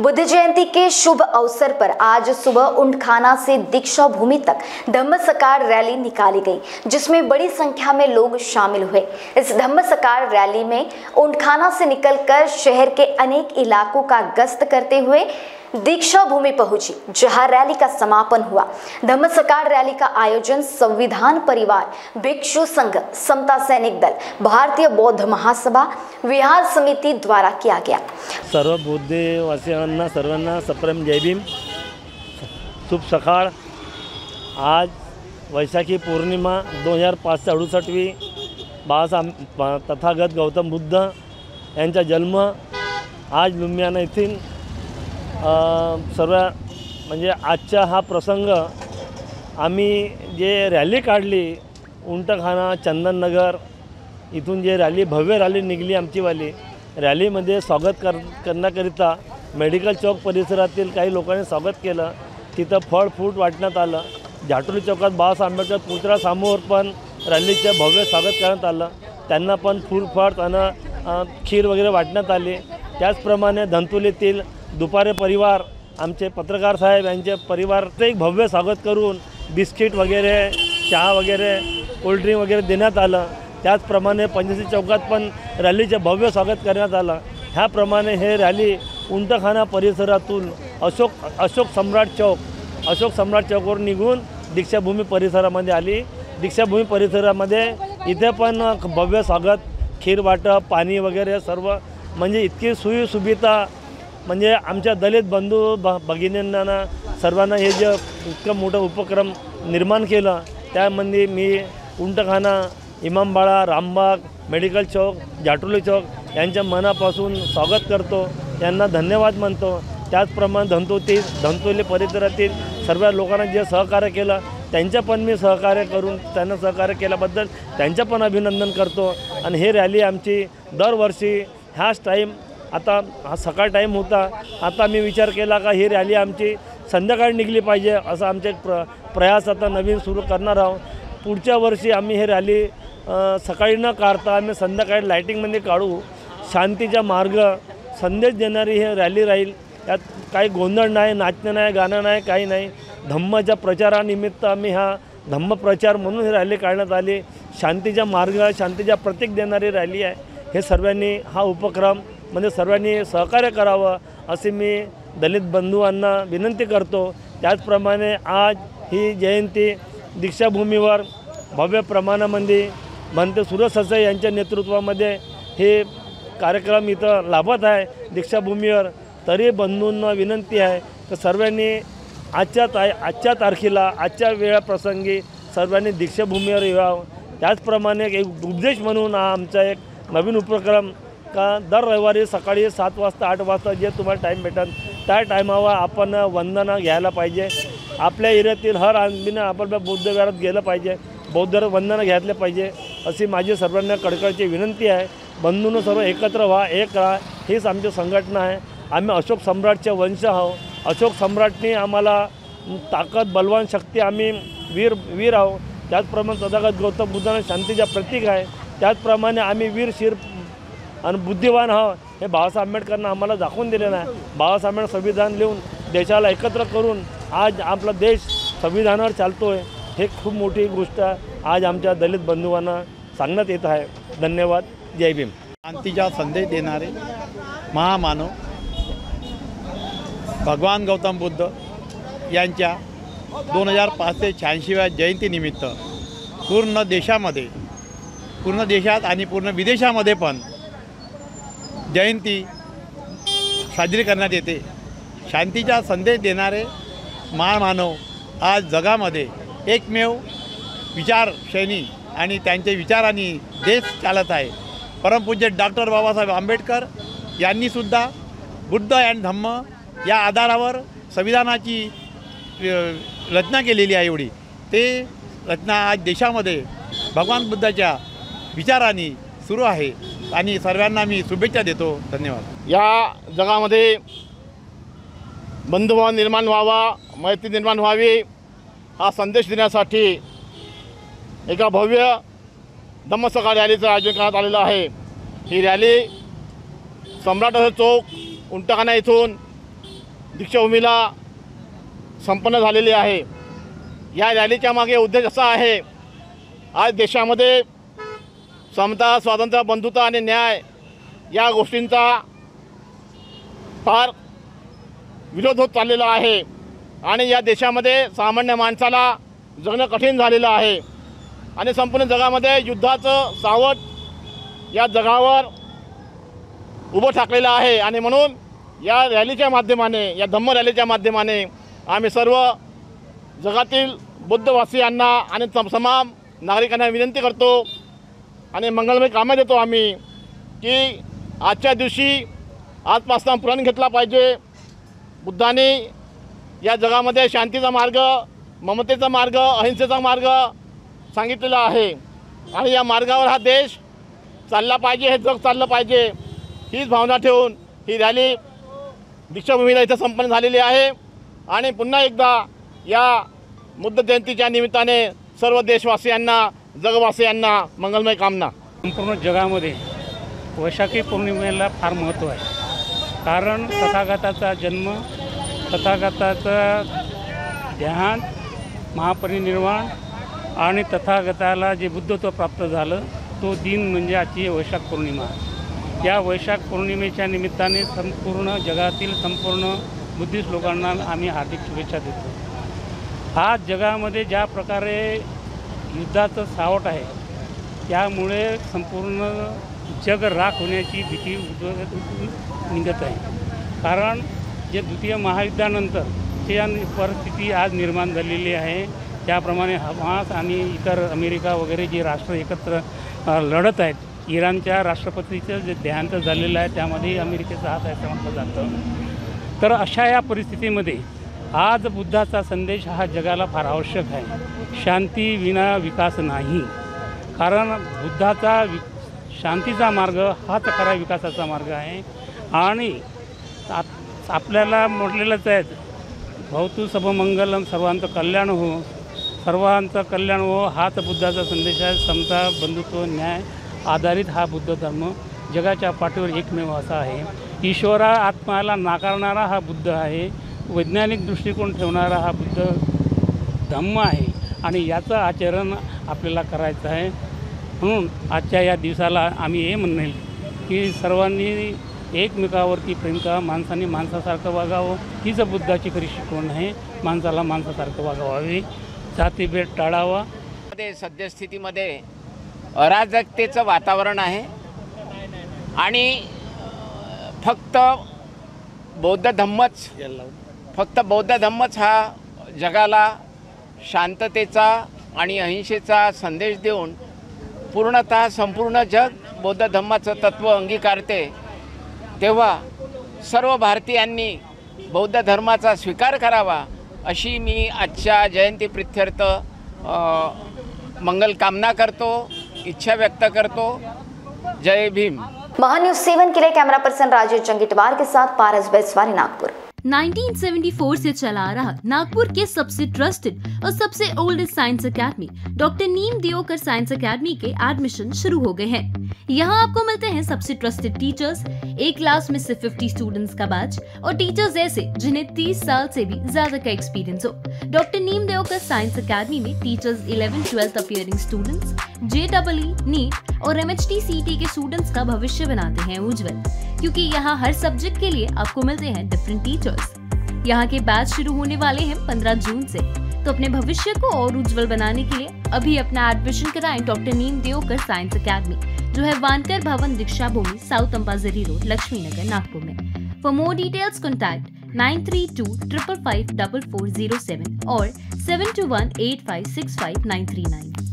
बुद्ध जयंती के शुभ अवसर पर आज सुबह उंडखाना से दीक्षा भूमि तक धम्म सकार रैली निकाली गई, जिसमें बड़ी संख्या में लोग शामिल हुए। इस धम्म सकार रैली में उंडखाना से निकलकर शहर के अनेक इलाकों का गश्त करते हुए दीक्षा भूमि पहुँची जहाँ रैली का समापन हुआ। धम्म सकार रैली का आयोजन संविधान परिवार भिक्षु संघ समता सैनिक दल भारतीय बौद्ध महासभा विहार समिति द्वारा किया गया। सर्व बुद्धीवासियांना सर्वांना सप्रेम जय भीम। शुभ सकाळ। आज वैशाखी पौर्णिमा दोन हज़ार पाचशे अडुसष्टवी बाळासाहेब तथागत गौतम बुद्ध यांचा जन्म आज लुंबियाना येथील अ, सर्व म्हणजे आजचा हा प्रसंग आम्ही जे रॅली काढली उंटखाना चंदननगर इथून जे रॅली भव्य रॅली निघली आमचीवाली रॅलीमध्ये स्वागत कर करण्याकरिता मेडिकल चौक परिसरातील काही लोकांनी स्वागत केलं. तिथं फळ फ्रूट वाटण्यात आलं. झाटोली चौकात बाबासाहेब आंबेडकर पुतळ्यासमोर पण रॅलीचं भव्य स्वागत करण्यात आलं. त्यांना पण फूल फळ आणि खीर वगैरे वाटण्यात आली. त्याचप्रमाणे धंतुलीतील दुपारे परिवार आमचे पत्रकार साहेब यांचे परिवारचं एक भव्य स्वागत करून बिस्किट वगैरे चहा वगैरे कोल्ड्रिंक वगैरे देण्यात आलं. त्याचप्रमाणे पंचशी चौकात पण रॅलीचे भव्य स्वागत करण्यात आलं. ह्याप्रमाणे हे रॅली उंटखाना परिसरातून अशोक अशोक सम्राट चौक अशोक सम्राट चौकवर निघून दीक्षाभूमी परिसरामध्ये आली. दीक्षाभूमी परिसरामध्ये इथे पण भव्य स्वागत खीर वाटप पाणी वगैरे सर्व म्हणजे इतकी सोयी सुविधा म्हणजे आमच्या दलित बंधू भ भगिनींना सर्वांना हे जे इतकं मोठं उपक्रम निर्माण केलं त्यामध्ये मी उंटखाना इमामबाळा रामबाग मेडिकल चौक जाटोली चौक यांच्या मनापासून स्वागत करतो. यांना धन्यवाद मानतो त्याचप्रमाणे धंतोती धंतोली परिसरातील सर्व लोकांना जे सहकार्य केलं त्यांच्या पण मी सहकार्य करून त्यांना सहकार्य केल्याबद्दल त्यांचं पण अभिनंदन करतो. आणि हे रॅली आमची दरवर्षी ह्याच टाईम आता हा सकाळ टाईम होता. आता मी विचार केला का ही रॅली आमची संध्याकाळी निघली पाहिजे असा आमचे एक प्र प्रयास आता नवीन सुरू करणार आहोत. पुढच्या वर्षी आम्ही हे रॅली सकाळी न काढता आम्ही संध्याकाळी लायटिंगमध्ये काढू. शांतीचा मार्ग संदेश देणारी ही रॅली राहील. यात काही गोंधळ नाही नाचणं नाही गाणं नाही काही नाही. धम्माच्या प्रचारानिमित्त आम्ही हा धम्म प्रचार म्हणून ही रॅली काढण्यात आली. शांतीचा मार्ग शांतीचा प्रतीक देणारी रॅली आहे. हे सर्वांनी हा उपक्रम म्हणजे सर्वांनी सहकार्य करावं असे मी दलित बंधूंना विनंती करतो. त्याचप्रमाणे आज ही जयंती दीक्षाभूमीवर भव्य प्रमाणामध्ये म्हणते सुरज ससाई यांच्या नेतृत्वामध्ये हे कार्यक्रम इथं लाभत आहे. दीक्षाभूमीवर तरी बंधूंना विनंती आहे तर सर्वांनी आजच्या ता आजच्या तारखेला आजच्या वेळाप्रसंगी सर्वांनी दीक्षाभूमीवर यावं. त्याचप्रमाणे एक उपदेश म्हणून हा आमचा एक नवीन उपक्रम का दर रविवारी सकाळी सात वाजता आठ वाजता जे तुम्हाला टाईम भेटेल त्या टायमावर आपण वंदना घ्यायला पाहिजे. आपल्या एरियातील हर आदमीनं आपण बौद्धविहारात गेलं पाहिजे. बौद्ध वंदना घ्यायला पाहिजे अशी माझी सर्वांना कडकडची विनंती आहे. बंधून सर्व एकत्र व्हा एक राहा. हीच आमची संघटना आहे. आम्ही अशोक सम्राटचे वंश आहोत. अशोक सम्राटने आम्हाला ताकद बलवान शक्ती आम्ही वीर वीर आहोत. त्याचप्रमाणे तथागत गौतम बुद्धाने शांतीचा प्रतीक आहे. त्याचप्रमाणे आम्ही वीर शिर आणि बुद्धिवान हा. हे बाबासाहेब आंबेडकरनं आम्हाला दाखवून दिलेलं आहे बाबासाहेब आंबेडकर संविधान लिहून देशाला एकत्र करून आज आपला देश संविधानावर चालतो आहे हे खूप मोठी गोष्ट आज आमच्या दलित बंधुवांना सांगण्यात येत आहे. धन्यवाद. जय भीम. शांतीचा संदेश देणारे महामानव भगवान गौतम बुद्ध यांच्या दोन हजार पाचशे शहाऐंशीव्या जयंतीनिमित्त पूर्ण देशामध्ये पूर्ण देशात आणि पूर्ण विदेशामध्ये पण जयंती साजरी करण्यात येते. शांतीचा संदेश देणारे महामानव आज जगामध्ये एकमेव विचारशैनी आणि त्यांचे विचारांनी देश चालत आहे. परमपूज्य डॉक्टर बाबासाहेब आंबेडकर यांनीसुद्धा बुद्ध अँड धम्म या आधारावर संविधानाची रचना केलेली आहे एवढी. ते रचना आज देशामध्ये भगवान बुद्धाच्या विचारांनी सुरू आहे. आणि सर्वांना मी शुभेच्छा देतो. धन्यवाद. या जगामध्ये बंधुभाव निर्माण व्हावा मैत्री निर्माण व्हावी हा संदेश देण्यासाठी एका भव्य धम्मसका रॅलीचं आयोजन करण्यात आलेलं आहे. ही रॅली सम्राट चौक उंटखाना इथून दीक्षाभूमीला संपन्न झालेली आहे. या रॅलीच्या मागे उद्देश असा आहे आज देशामध्ये समता स्वातंत्र्य बंधुता आणि न्याय या गोष्टींचा फार विरोध होत चाललेला आहे. आणि या देशामध्ये सामान्य माणसाला जगणं कठीण झालेलं आहे. आणि संपूर्ण जगामध्ये युद्धाचं सावट या जगावर उभं ठाकलेलं आहे. आणि म्हणून या रॅलीच्या माध्यमाने या धम्म रॅलीच्या माध्यमाने आम्ही सर्व जगातील बुद्धवासियांना आणि तम- तमाम नागरिकांना विनंती करतो आणि मंगलमय कामं देतो आम्ही की आजच्या दिवशी आजपासून प्रण घेतला पाहिजे. बुद्धाने या जगामध्ये शांतीचा मार्ग ममतेचा मार्ग अहिंसेचा मार्ग सांगितलेला आहे. आणि या मार्गावर हा देश चालला पाहिजे हे जग चाललं पाहिजे हीच भावना ठेवून ही रॅली दीक्षाभूमीला इथं संपन्न झालेली आहे. आणि पुन्हा एकदा या बुद्ध जयंतीच्या निमित्ताने सर्व देशवासियांना जगवासियांना मंगलमय कामना. संपूर्ण जगामध्ये वैशाखी पौर्णिमेला फार महत्त्व आहे. कारण तथागताचा जन्म तथागताचं ध्यान महापरिनिर्वाण आणि तथागताला जे बुद्धत्व प्राप्त झालं तो दिन म्हणजे आजची वैशाख पौर्णिमा. या वैशाख पौर्णिमेच्या निमित्ताने संपूर्ण जगातील संपूर्ण बुद्धिस्ट लोकांना आम्ही हार्दिक शुभेच्छा देतो. आज जगामध्ये ज्या प्रकारे युद्धाचं सावट आहे. त्यामुळे संपूर्ण जग राख होण्याची भीती निघत आहे. कारण जे द्वितीय महायुद्धानंतर त्या परिस्थिती आज निर्माण झालेली आहे. त्याप्रमाणे हमास आणि इतर अमेरिका वगैरे जे राष्ट्र एकत्र लढत आहेत इराणच्या राष्ट्रपतीचं जे देहांत झालेलं आहे त्यामध्येही अमेरिकेचा हात आहे असं म्हटलं जातं. तर अशा या परिस्थितीमध्ये आज बुद्धाचा संदेश हा जगाला फार आवश्यक आहे. शांती विना विकास नाही. कारण बुद्धाचा वि शांतीचा मार्ग हाच खरा विकासाचा मार्ग आहे. आणि आप आपल्याला म्हटलेलंच आहे. भवतु सबमंगलम सर्वांचं कल्याण हो. सर्वांचं कल्याण हो हाच बुद्धाचा संदेश आहे. समता बंधुत्व न्याय आधारित हा बुद्ध धर्म जगाच्या पाठीवर एकमेव असा आहे. ईश्वरा आत्म्याला नाकारणारा हा बुद्ध आहे. वैज्ञानिक दृष्टिकोन ठेवणारा हा बुद्ध धम्म आहे आणि याचं आचरण आपल्याला करायचं आहे. म्हणून आजच्या या दिवसाला आम्ही हे म्हणेल की सर्वांनी एकमेकावरती प्रेम करा माणसाने माणसासारखं वागावं. हीच बुद्धाची खरी शिकवण आहे. माणसाला माणसासारखं वागावे जातीभेद टाळावा. मध्ये सद्यस्थितीमध्ये अराजकतेचं वातावरण आहे आणि फक्त बौद्ध धम्मच फक्त बौद्ध धम्मच हा जगाला शांततेचा आणि अहिंसेचा संदेश देऊन पूर्णतः संपूर्ण जग बौद्ध धम्माचं तत्त्व अंगीकारते तेव्हा सर्व भारतीयांनी बौद्ध धर्माचा स्वीकार करावा अशी मी आजच्या जयंती प्रित्यर्थ मंगल कामना करतो इच्छा व्यक्त करतो. जय भीम. महान्यूज सेवन के लिए कैमरा पर्सन राजेश जंगिटवार के साथ पारस बैसवारी नागपुर. 1974 से चला आ रहा नागपुर के सबसे ट्रस्टेड और सबसे oldest science academy doctor Neem Diyokar science academy के एडमिशन शुरू हो गए हैं। यहाँ आपको मिलते हैं सबसे ट्रस्टेड टीचर्स एक क्लास में सिर्फ़ 50 स्टूडेंट्स का बैच और टीचर्स ऐसे जिन्हें 30 साल से भी ज़्यादा का एक्सपीरियंस हो। Doctor Neem Diyokar science academy में teachers 11 twelfth appearing students J double NEET और M H D C T के स्टूडेंट्स का भविष्य बनाते हैं उज्जवल, क्योंकि यहाँ हर सब्जेक्ट के लिए आपको मिलते हैं डिफरेंट टीचर्स यहाँ के बैच शुरू होने वाले हैं 15 जून से तो अपने भविष्य को और उज्जवल बनाने के लिए अभी अपना एडमिशन कराएँ doctor Neem Deokar science academy जो है वानकर भवन दीक्षा भूमि साउथ अंपाजरी रोड लक्ष्मी नगर नागपुर में for more details contact nine three two triple five double four zero seven और seven two one eight five six five nine three nine